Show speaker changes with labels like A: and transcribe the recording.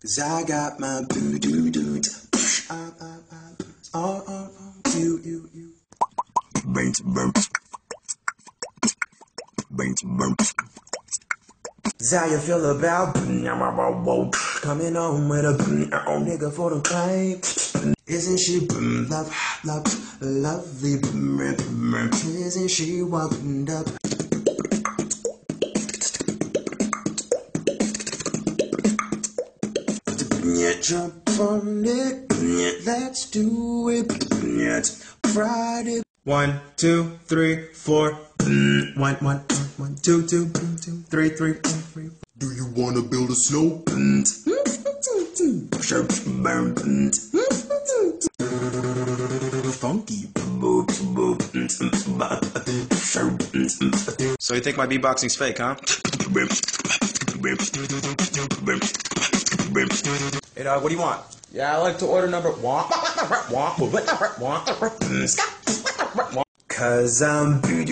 A: Cause I got my boo doo doo. Oh, oh, you, you, you. Bounce, bounce. Bounce, bounce. How you feel about coming home with a oh, nigga for the claim? Isn't she love, love, lovely? Isn't she wound up? Jump on it, let's do it. Friday. One, two, three, four. One, one, one, one, two, two, two, two, three, three, four, three. Do you wanna build a snow? Funky.
B: So you think my beatboxing's fake, huh? Hey uh, dog, what do you want? Yeah, I like to order number one.
A: Cause um, I'm